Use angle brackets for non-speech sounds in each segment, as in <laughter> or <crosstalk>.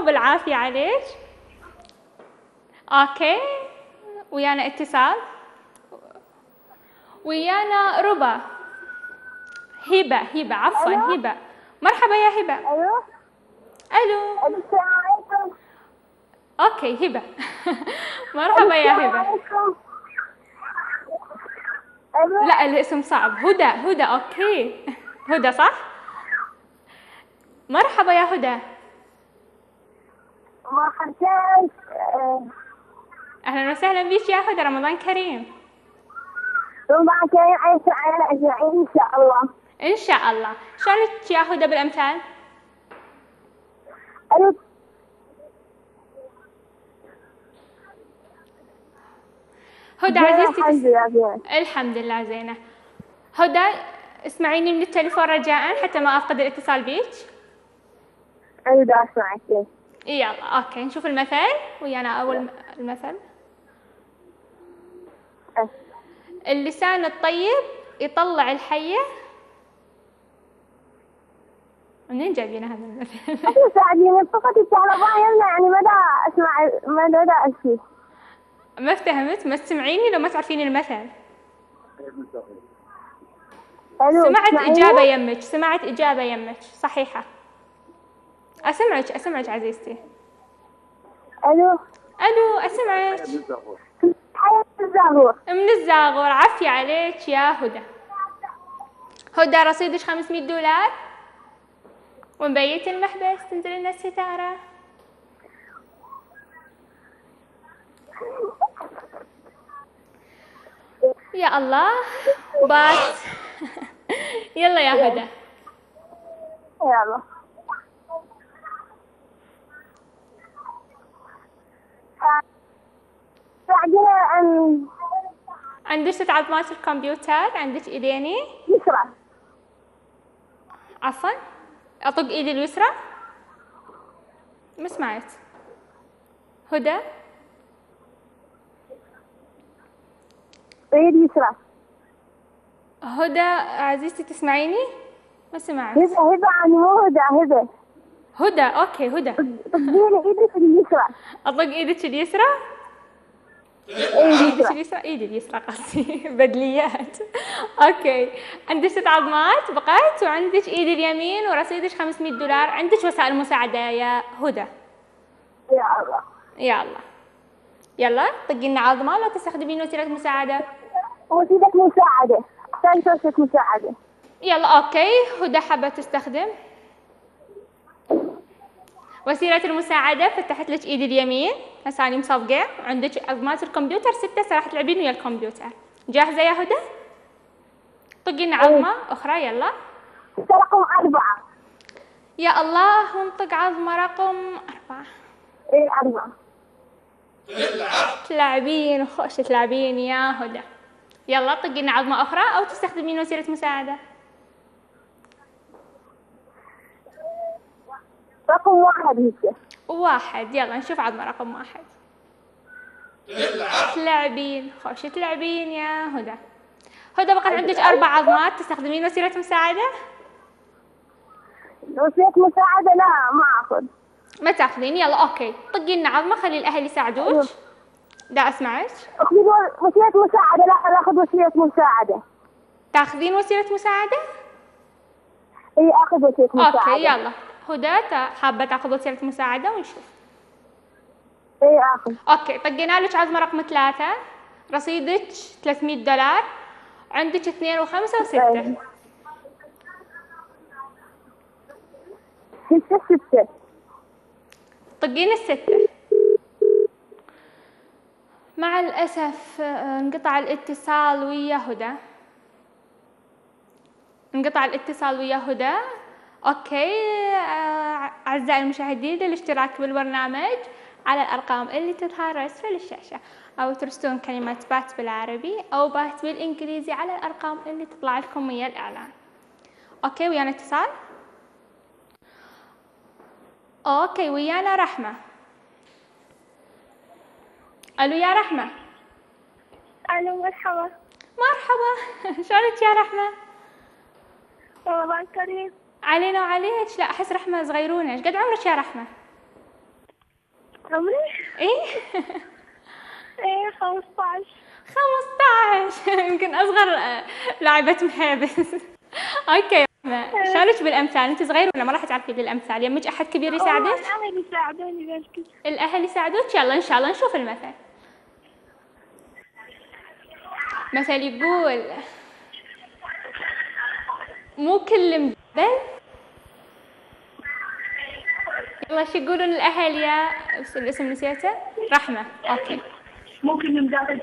وبالعافية عليك. Okay. ويانا اتصال. ويانا ربا. هبة هبة عفوا هبة. مرحبا يا هبة. ألو؟ ألو. Okay هبة. <laughs> مرحبا يا هبة. لا الاسم صعب. هدى هدى okay. <laughs> هدى صح؟ مرحبا يا هدى. مرحبتين آه، أهلا وسهلا بك يا هدى رمضان كريم. رمضان كريم عليكم على اجمعين إن شاء الله إن شاء الله. شلونك يا هدى بالامثال هدى عزيزتي الحمد. لله الحمد لله زينة. هدى اسمعيني من التليفون رجاء حتى ما أفقد الاتصال بيك. دا اسمعك يلا أوكي نشوف المثل ويانا أول المثل. اللسان الطيب يطلع الحية. منين جايبين هذا المثل؟ ساعديني فقط الكهرباء يعني ما دا أسمع دا أشي. ما افتهمت ما تسمعيني لو ما تعرفين المثل. سمعت؟ إجابة يمك سمعت إجابة يمك صحيحة. أسمعك أسمعك عزيزتي. ألو؟ ألو أسمعك. من الزاغور عافية عليك يا هدى. هدى رصيدك 500 دولار؟ ونبيت المحبس تنزل لنا الستارة. يا الله. بس. <laughs> يلا يا هدى. يلا ساعدينا ان عندك ست عظمات الكمبيوتر؟ عندك ايديني يسرى. عفوا. أطق إيدي اليسرى. ما سمعت هدى. ايد يسرى. هدى عزيزتي تسمعيني؟ ما سمعت. هبة هبة يعني مو هدى هبة هدى okay هدى. طبيني إيدك اليسرى. أطق إيدك اليسرى؟ اليسرى إيدي اليسرى قصدي. <laughs> بدليات. Okay. عندك ست عظمات بقت وعندك إيد اليمين ورصيدك 500 دولار. عندك وسائل مساعدة يا هدى؟ يا الله. يلا يلا طقي لنا عظمة. لو تستخدمين وسيلة مساعدة. وسيلة مساعدة. أحتاج وسيلة مساعدة. يلا أوكي. هدى حابة تستخدم؟ وسيلة المساعدة فتحت لك ايد اليمين. هسه اني مصفقة. عندك عظمات الكمبيوتر ستة سراح تلعبين ويا الكمبيوتر. جاهزة يا هدى؟ طقي لنا عظمة أخرى يلا. رقم أربعة. يا الله ونطق عظمة رقم أربعة. إيه أربعة. تلعبين وخوش تلعبين يا هدى. يلا طقي لنا عظمة أخرى أو تستخدمين وسيلة مساعدة. رقم واحد هيك واحد. يلا نشوف عظمة رقم واحد. تلعبين خوش تلعبين يا هدى. هدى بقت عندك أربع عظمات. تستخدمين وسيلة مساعدة؟ وسيلة مساعدة؟ لا ما أخذ. ما تأخذين. يلا okay. طقي لنا عظمة. خلي الأهل يساعدوك. دا أسمعك أخذ وسيلة مساعدة. لا لا أخذ وسيلة مساعدة. تأخذين وسيلة مساعدة؟ إيه أخذ وسيلة مساعدة. Okay يلا. هدى حابة تاخذ وسيلة مساعدة ونشوف. إيه أخذ. Okay طقينا لك عظمة رقم ثلاثة. رصيدك 300 دولار عندك اثنين وخمسة وستة. إيه. ستة ستة. طقين الستة. مع الأسف آه، انقطع الاتصال ويا هدى. انقطع الاتصال ويا هدى. أوكي آه، أعزائي المشاهدين للاشتراك بالبرنامج على الأرقام اللي تظهر اسفل الشاشة أو ترسلون كلمه بات بالعربي أو بات بالإنجليزي على الأرقام اللي تطلع لكم ويا الإعلان. Okay ويانا اتصال okay ويانا رحمة. ألو يا رحمة. ألو مرحبا. مرحبا. <laughs> شلونك يا رحمة؟ رمضان كريم. علينا وعليك. لا أحس رحمة صغيرونة. إيش قد عمرك يا رحمة؟ عمري؟ إيه؟ <laughs> إيه 15 15 <laughs> يمكن أصغر لاعبة محابس <laughs> أوكي. رحمة شلونك بالأمثال. أنت صغير ولا ما راح تعرفي بالأمثال؟ يمك أحد كبير يساعدك؟ الأهل يساعدوني بلكي الأهل يساعدوك؟ يلا إن شاء الله نشوف المثل. مثل يقول مو كل مدبل يلا شو يقولون الأهل يا الاسم نسيته؟ رحمة. أوكي. ممكن مدعبل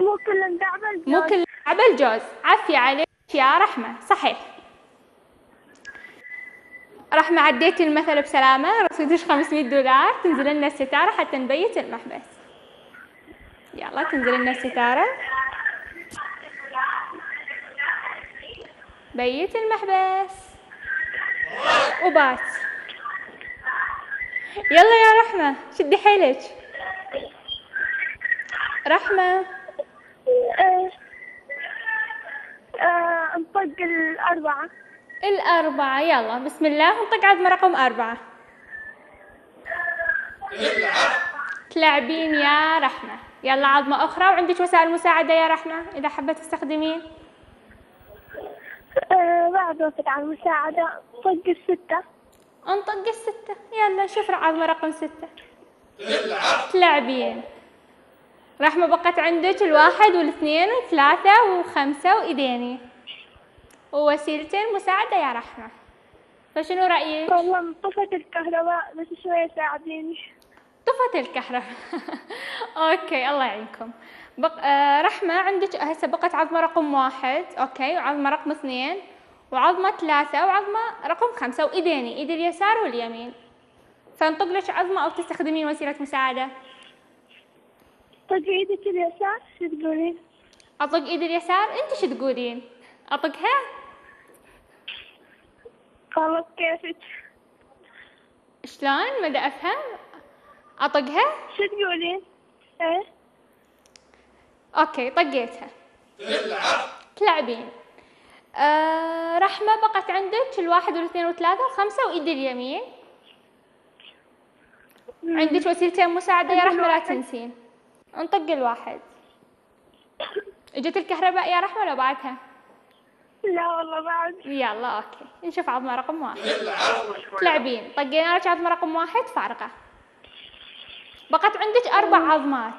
مو كل مدعبل مو كل عبل جوز عافية عليك يا رحمة. صحيح. رحمة عديتي المثل بسلامة. رصيدش 500 دولار. تنزل لنا الستارة حتى نبيت المحبس. يلا تنزل لنا الستارة بيت المحبس. وبات. يلا يا رحمة شدي حيلك. رحمة. آه، نطق الأربعة. الأربعة يلا بسم الله. نطق عظمة رقم أربعة. تلعبين يا رحمة. يلا عظمة أخرى وعندك وسائل مساعدة يا رحمة إذا حبيت تستخدمين. آه، بعد على المساعدة طق الستة. أنطق الستة. يلا نشوف عظمة رقم ستة. تلعبين رحمة بقت عندك الواحد والاثنين وثلاثة وخمسة وإيد اليمين. ووسيلتين مساعدة يا رحمة. فشنو رأيك؟ والله انطفت الكهرباء بس شوية ساعديني. طفت الكهرباء. <laughs> Okay الله يعينكم. بق... آه رحمة عندك هسه بقت عظمة رقم واحد. أوكي وعظمة رقم اثنين. وعظمة ثلاثة وعظمة رقم خمسة وإيديني ايد اليسار واليمين. فانطق لك عظمة أو تستخدمين وسيلة مساعدة. طق إيدك اليسار شو تقولين؟ أطق ايد اليسار أنت شو تقولين؟ أطقها؟ والله كيفك؟ شلون؟ ما دا أفهم؟ أطقها؟ شو تقولين؟ إيه؟ Okay طقيتها. تلعبين. آه رحمة بقت عندك الواحد والاثنين والثلاثة والخمسة وإيد اليمين. عندك وسيلتين مساعدة يا رحمة لا تنسين. انطق الواحد. إجت الكهرباء يا رحمة ولا بعدها لا والله بعد يلا okay. نشوف عظمة رقم واحد. تلعبين طقينا لك عظمة رقم واحد فارقة. بقت عندك أربع عظمات.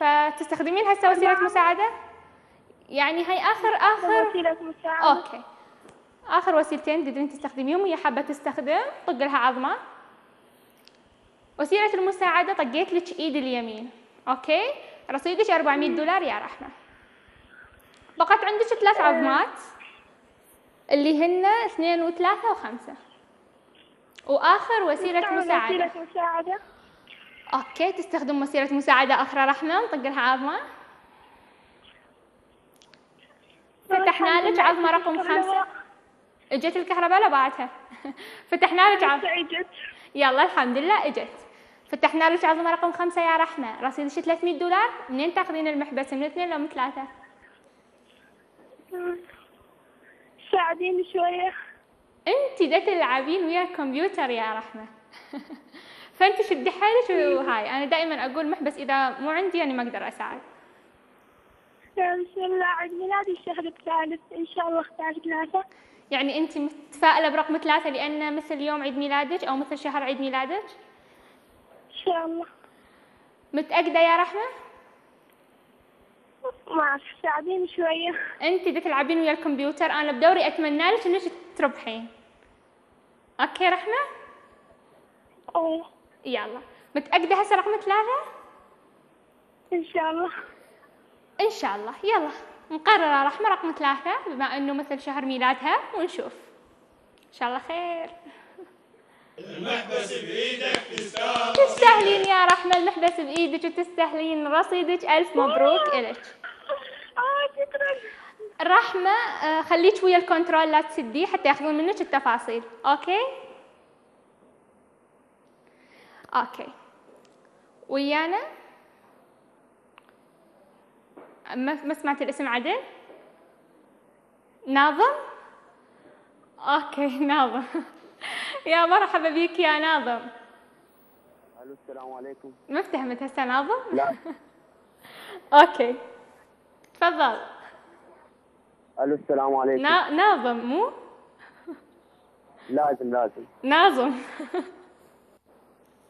فتستخدمين هسه وسيلة مساعدة؟ يعني هاي آخر آخر وسيلة مساعدة okay. آخر وسيلتين تقدرين تستخدميهم وهي حابة تستخدم طق لها عظمة. وسيلة المساعدة طقيت لك إيد اليمين. Okay؟ رصيدك 400 دولار يا رحمة. بقت عندك ثلاث عظمات اللي هن اثنين وثلاثة وخمسة. وآخر وسيلة مساعدة. وسيلة مساعدة. أوكي تستخدم وسيلة مساعدة أخرى رحمة. نطق لها عظمة. فتحنا لك عظمة رقم خمسة. إجت الكهرباء لا بعدها <laughs> فتحنا لك إجت يلا الحمد لله إجت. فتحنا لك عظمة رقم خمسة يا رحمة. رصيدك 300 دولار؟ منين تاخذين المحبس؟ من اثنين لو من ثلاثة ساعديني شوية. انت دا تلعبين ويا الكمبيوتر يا رحمة. <laughs> فانت شدي حيلك وهاي. أنا دائما أقول محبس إذا مو عندي أنا ما أقدر أساعد. بسم الله عيد ميلادي الشهر الثالث ان شاء الله اختار ثلاثة يعني أنت متفائلة برقم ثلاثة لأن مثل يوم عيد ميلادك أو مثل شهر عيد ميلادك؟ إن شاء الله. متأكدة يا رحمة؟ ما أعرف ساعديني شوية. أنت دا تلعبين ويا الكمبيوتر أنا بدوري أتمنى لك إنك تربحين. أوكي رحمة؟ إيه يلا. متأكدة هسه رقم ثلاثة؟ إن شاء الله. إن شاء الله. يلا مقررة رحمة. رقم ثلاثة بما إنه مثل شهر ميلادها ونشوف. إن شاء الله خير. المحبس بإيدك تستاهل. تستاهلين يا رحمة. المحبس بإيدك وتستاهلين. رصيدك ألف مبروك إلك. آه شكرا رحمة آه، خليك ويا ال control لا تسديه حتى ياخذون منك التفاصيل. Okay؟ Okay. ويانا؟ ما سمعت الاسم عدل؟ ناظم؟ Okay <laughs> ناظم. يا مرحبا بك يا ناظم. ألو السلام عليكم. ما افتهمت هسه ناظم؟ لا. <laughs> Okay. تفضل. ألو السلام عليكم. نا... ناظم مو؟ لازم لازم. ناظم.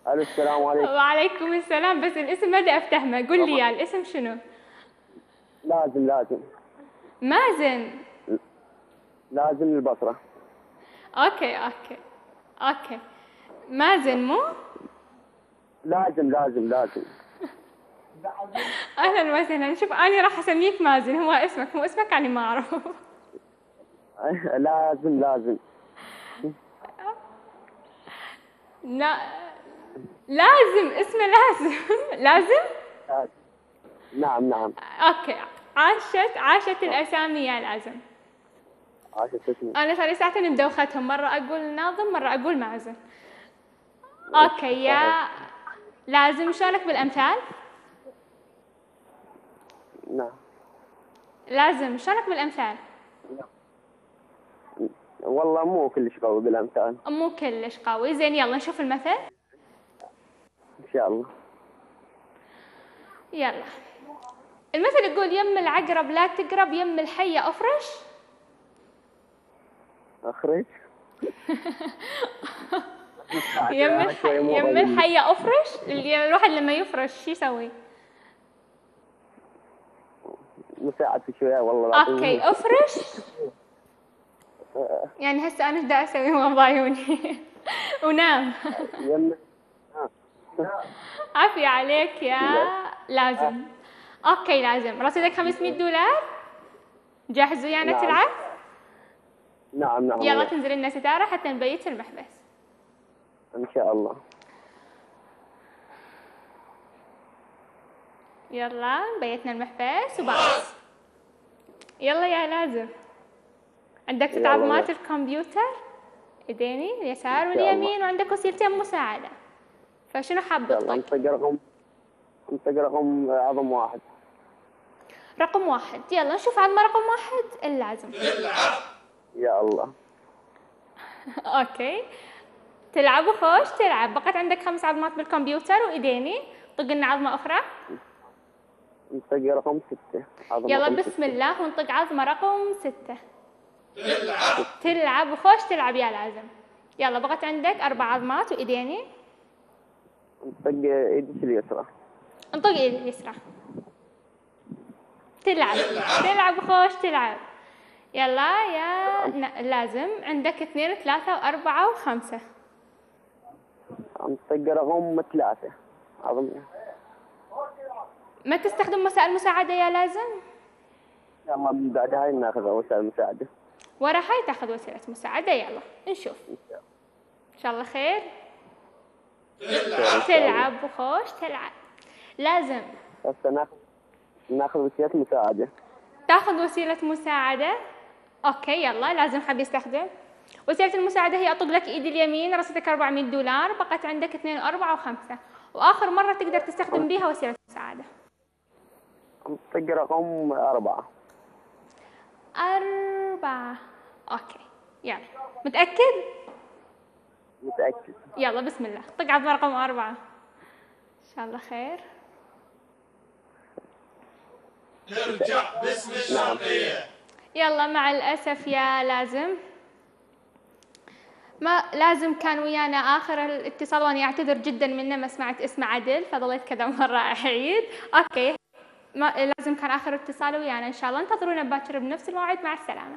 ألو السلام عليكم. وعليكم السلام بس الاسم ما بدي افتهمه قول لي يا الاسم شنو؟ لازم لازم. مازن. لازم البصرة. Okay okay okay. مازن مو؟ لازم لازم لازم. أهلا وسهلا. شوف أنا راح أسميك مازن. هو اسمك مو اسمك يعني ما اعرف <laughs> لازم لازم. لا لازم اسمه لازم لازم. <laughs> لازم. نعم نعم. أوكي. عاشت عاشت الأسامي يا لازم عاشت اسمي. أنا صار لي ساعتين مدوختهم مرة أقول ناظم مرة أقول مازن أوكي يا لازم شلونك بالأمثال؟ نعم. لازم شلونك بالأمثال؟ والله مو كلش قوي بالأمثال. مو كلش قوي. زين يلا نشوف المثل. إن شاء الله. يلا. المثل يقول يم العقرب لا تقرب يم الحية أفرش. اخرج <laughs> يم الح... شوي مو يم. الحية أفرش؟ اللي الواحد لما يفرش شو يسوي؟ مساعد في شوية والله العظيم. أوكي أفرش؟ يعني هسه أنا إيش دا أسوي؟ هو بعيوني <laughs> ونام. يم <laughs> عافية عليك يا لازم. أوكي لازم. رصيدك 500 دولار؟ جاهز ويانا نعم. تلعب؟ نعم نعم. يلا تنزل لنا ستارة حتى نبيت المحبس. إن شاء الله. يلا بيتنا المحبس وباص يلا يا لازم. عندك. عظمات الكمبيوتر؟ إيديني اليسار واليمين وعندك وسيلتين مساعدة. فشنو حاب الله تطق نطق رقم نطق رقم عظم واحد. رقم واحد. يلا نشوف عظمة رقم واحد اللازم. يا الله. <laughs> أوكي. تلعب وخوش تلعب. بقت عندك خمس عظمات بالكمبيوتر وإيديني. طق لنا عظمة أخرى. نطق رقم ستة. عظم يلا رقم بسم ستة. الله ونطق عظمة رقم ستة. تلعب وخوش تلعب يا لازم. يلا بقت عندك أربع عظمات وإيديني. نطق إيدك اليسرى. انطق إيدي اليسرى. تلعب. تلعب وخوش تلعب. يلا يا ن- لازم عندك اثنين ثلاثة وأربعة وخمسة. نطق رقم ثلاثة. عظم ما تستخدم وسائل مساعدة يا لازم؟ يلا من بعد هاي ناخذ وسائل مساعدة. ورا هاي تاخذ وسيلة مساعدة. يلا نشوف. إن شاء الله. خير. تلعب. وخوش تلعب. لازم. هسه ناخذ ناخذ وسيلة مساعدة. تاخذ وسيلة مساعدة؟ أوكي يلا لازم حد يستخدم. وسيلة المساعدة هي اطق لك ايد اليمين رصيدك 400 دولار بقت عندك اثنين واربعة وخمسة. وآخر مرة تقدر تستخدم بيها وسيلة مساعدة. نطق رقم أربعة. أربعة. أوكي يلا. متأكد؟ متأكد. يلا بسم الله. طق عظمة رقم أربعة. إن شاء الله خير. نرجع باسم الشرقية. يلا مع الأسف يا لازم. ما لازم كان ويانا آخر الاتصال وأنا أعتذر جدا منه ما سمعت اسمه عدل فضليت كذا مرة أعيد. أوكي. ما لازم كان آخر اتصال ويانا إن شاء الله. انتظرونا باكر بنفس الموعد. مع السلامة.